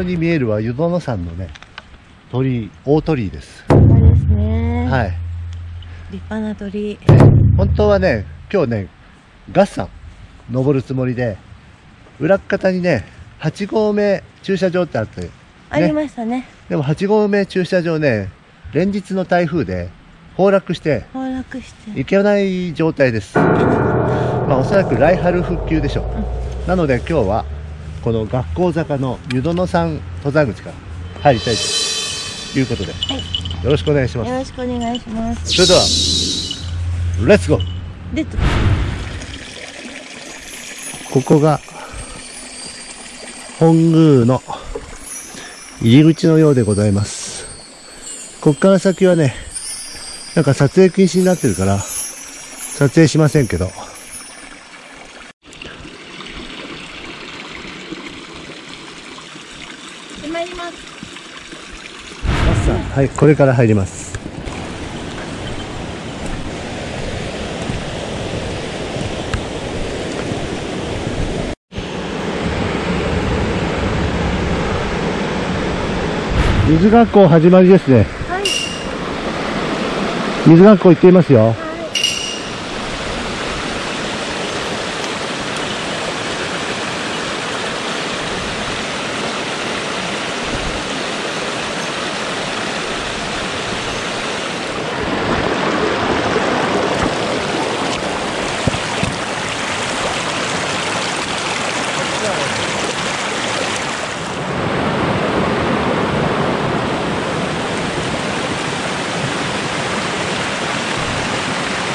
ろに見えるは湯殿山のね、鳥居、大鳥居です。そうですね。はい。立派な鳥居。本当はね、今日ね、ガッサン登るつもりで、裏っ方にね、8合目駐車場ってあって、ありましたね。でも8合目駐車場ね、連日の台風で崩落して崩落して。行けない状態です。まあおそらく来春復旧でしょう。なので今日は、この学校坂の湯殿山登山口から入りたいということで、はい。よろしくお願いします。よろしくお願いします。それでは、レッツゴーで、ここが、本宮の入り口のようでございます。こっから先はね、なんか撮影禁止になってるから、撮影しませんけど。決まります。さあはい、これから入ります。水学校始まりですね。はい。水学校行っていますよ。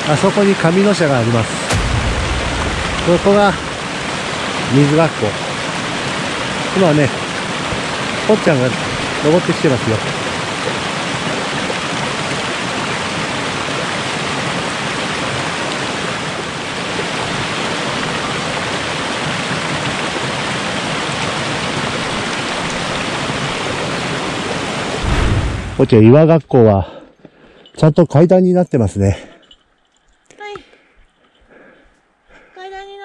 あそこに上野社があります。ここが水学校。今はね、ぽっちゃんが登ってきてますよ。ぽっちゃん、岩学校は、ちゃんと階段になってますね。はい。階段に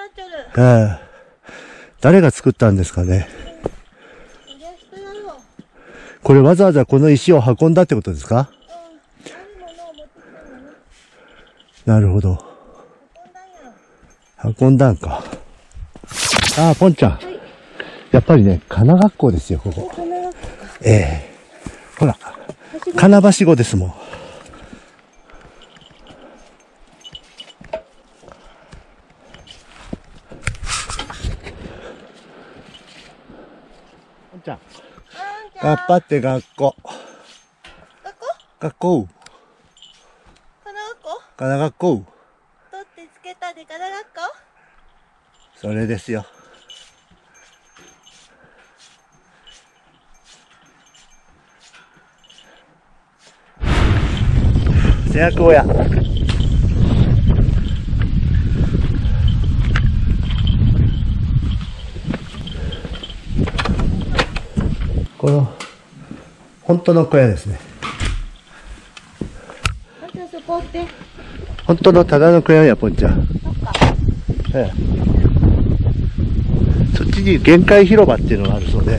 誰が作ったんですかね？これわざわざこの石を運んだってことですか？なるほど。運んだんか。ああ、ポンちゃん。やっぱりね、金学校ですよ、ここ。ええほら、金橋語ですもん。ポンちゃん。あんちゃん。頑張って学校。学校？学校。かな学校？金学校。取ってつけたでかな学校？それですよ。製薬親。この、本当の小屋ですね。本当のただの小屋や、ポンちゃん。そ。ええ、そっちに限界広場っていうのがあるそうで、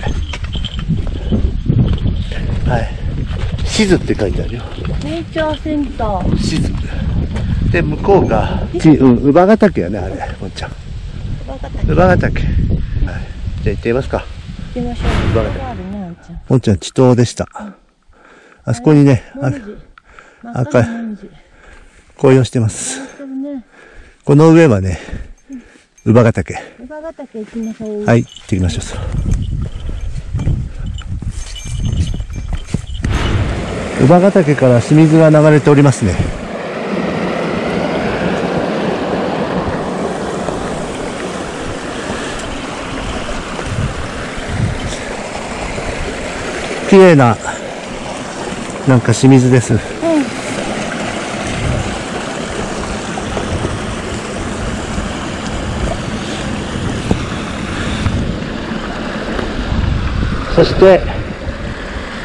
はい。しずって書いてあるよ。ネイチャーセンター。しず。で、向こうが、ち、うん、乳母ヶ岳やね、あれ、ポンちゃん。わかった。乳母ヶ岳。はい。じゃあ行ってみますか。行ってみましょう。わかったここあるね、あんちゃん。ポンちゃん、地頭でした。あそこにね、あ赤い。紅葉してます。この上はね、乳母ヶ岳。乳母ヶ岳行きましょう。はい、行ってきましょう。乳母ヶ岳から清水が流れておりますね。綺麗な、なんか清水です。うん。そして、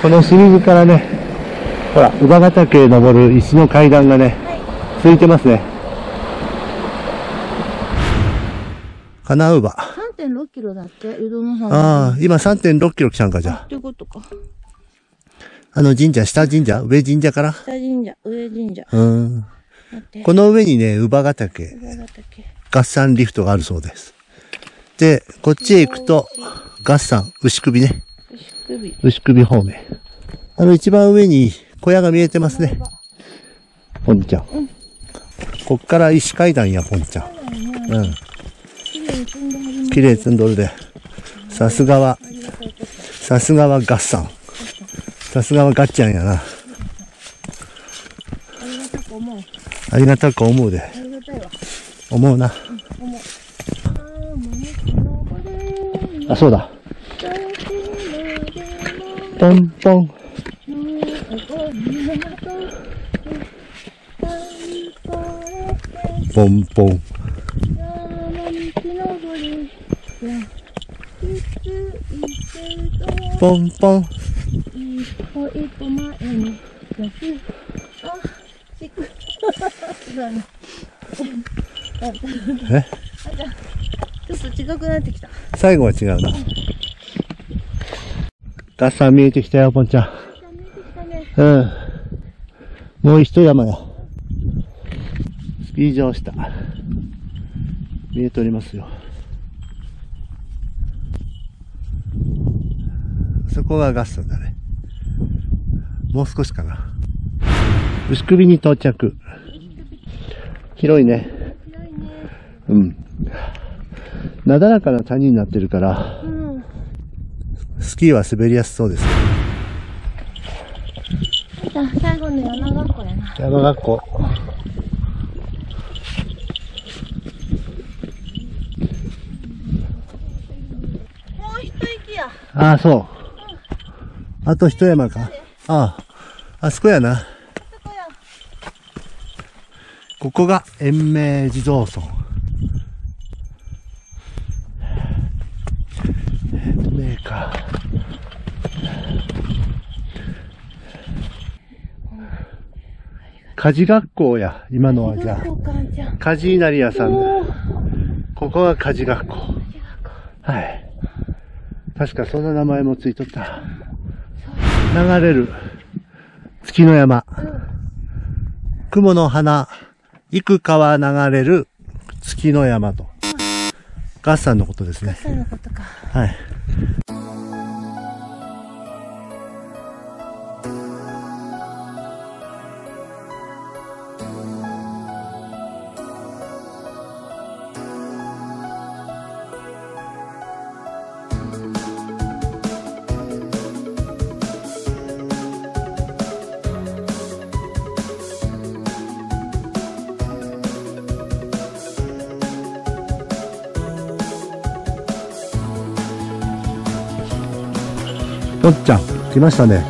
この清水からね、ほら、乳母ヶ岳へ登る石の階段がね、続いてますね。金乳母。3.6キロだって、うどんのさん。ああ、今3.6キロ来たんか、じゃってことか。あ。あの神社、下神社上神社から？北神社、上神社。うん。この上にね、乳母ヶ岳、合算リフトがあるそうです。で、こっちへ行くと、合算、牛首ね。牛首。牛首方面。あの一番上に小屋が見えてますね。ポンちゃん。こっから石階段や、ポンちゃん。うん。綺麗積んどるで。さすがは、さすがは合算。さすがはガッチャンやな。ありがたく思う。ありがたく思うで。ありがたいわ。思うな。あそうだ。ポンポン。ポンポン。ポンポン。えちょっと近くなってきた。最後は違うな。ガッサン見えてきたよ、ポンちゃん。うん。もう一山や。スキー場下。見えておりますよ。そこがガッサンだね。もう少しかな。牛首に到着。広いね。広いね。うん。なだらかな谷になってるから、うん。スキーは滑りやすそうです最後の山学校やな。山学校。もう一息や。ああ、そう。あと一山か。ああ、あそこやな。そこや。ここが延命地蔵村。延命か。家事学校や、今のはじゃあ。家事稲荷屋さあ。ん。ここが家事学校。はい。確かそんな名前もついとった。流れる月の山。雲の花、幾川流れる月の山と。合算のことですね。そういうことか。はい。とっちゃん、来ましたね。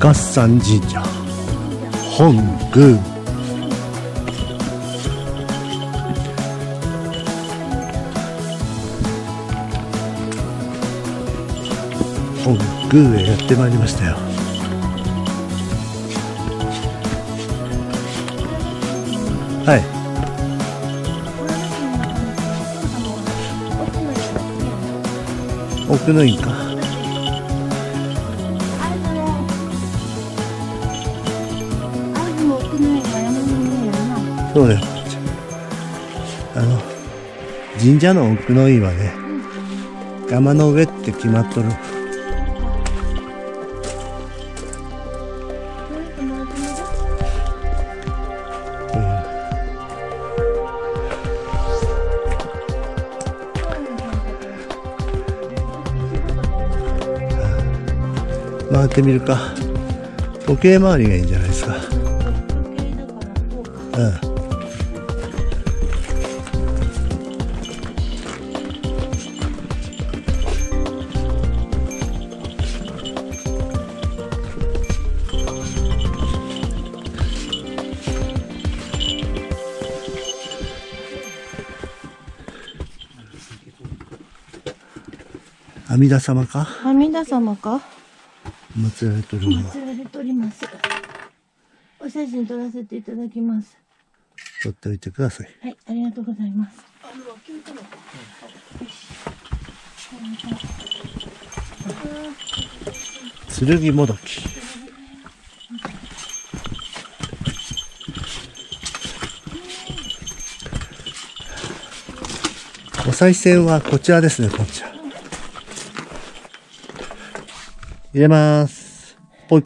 合算神社。本宮。本宮へやってまいりましたよ。はい。奥の院か。そうだよ。あの、神社の奥の院はね、山の上って決まっとる。回ってみるか。時計回りがいいんじゃないですか。うん。阿弥陀様か？阿弥陀様か？祀られてるのは祀られております。お写真撮らせていただきます。取っておいてください。はい、ありがとうございます。剣もどき。お賽銭はこちらですね、こちら。入れます。ほい。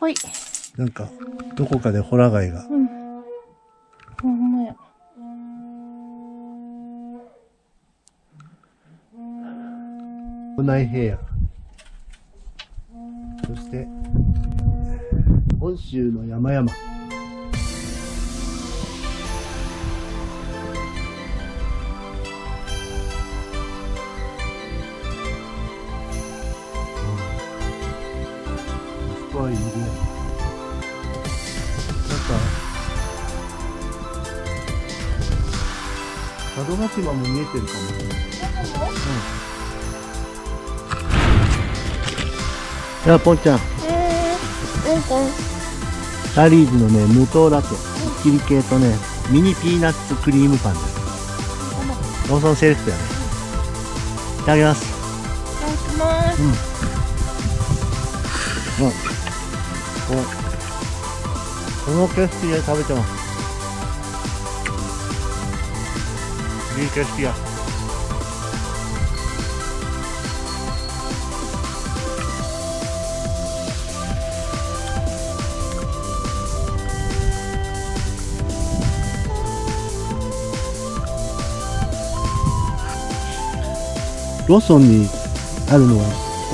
ほい。なんか、どこかでホラ貝が。うん。ほんまや。内平野。そして、本州の山々。すごいね。なんか、佐渡島も見えてるかもね。じゃあ、ポンちゃん。えー、なんか、タリーズのね、無糖ラテ、スッキリ系とね、ミニピーナッツクリームパン。ローソンセレクトやね。いただきます。いただきます。うん。ここの景色で食べてます。いい景色や。ローソンにあるのは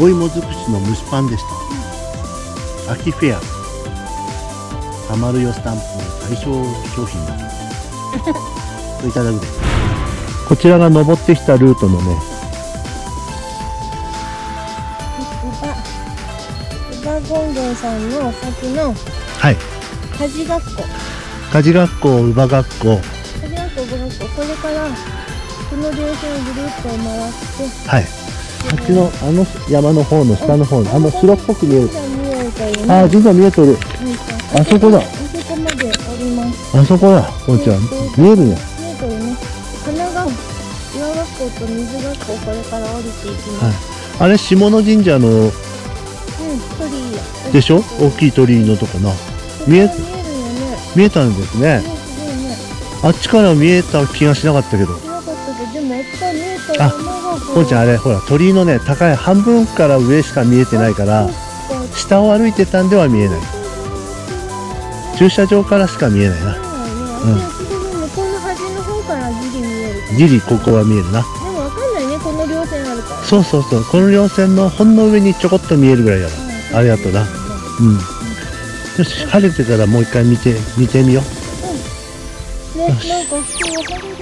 お芋尽くしの蒸しパンでした秋フェア。たまるよスタンプの対象商品。だといただく。でこちらが登ってきたルートのね。うば、うばゴンドンさんの先のはい。家事学校。家事学校乳母学校。家事学校、学校。これから、この稜線をぐるっと回って、はい。あっちのあの山の方の下の方のあの白っぽく見えるというね。ああ神社見えとる。あそこだ。あそこまでおります。あそこだこんちゃん。見えるね見えてるね。神奈川岩学校と水学校これから降りていきはい。ます。あれ下野神社のうん、鳥居や。でしょ？大きい鳥居のとこな。見え？見えるよね。見えたんですね。あっちから見えた気がしなかったけど。あこう。ちゃんあれほら鳥居のね高い半分から上しか見えてないから下を歩いてたんでは見えない。駐車場からしか見えないな。向こうの端の方からギリ見える。ギリここは見えるな。でもわかんないね、この稜線あるから。そうそうそう。この稜線のほんの上にちょこっと見えるぐらいだな。ありがとうなうん。よし晴れてたらもう一回見て見てみよう。ね、なんか今日は晴れ